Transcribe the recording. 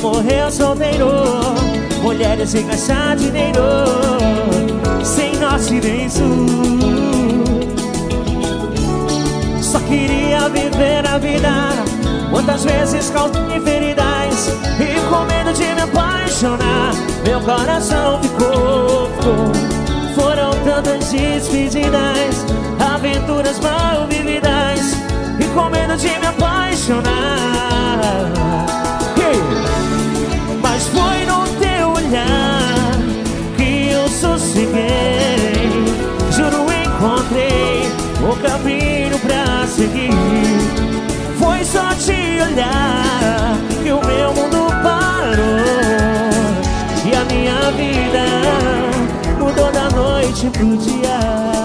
morreu solteiro. Mulheres sem gastar dinheiro Sem nem sul Só queria viver a vida Quantas vezes causei feridas E com medo de me apaixonar Meu coração ficou Foram tantas despedidas Aventuras mal vividas E com medo de me apaixonar encontrei o caminho pra seguir. Foi só te olhar Que o meu mundo parou. E a minha vida mudou da noite pro dia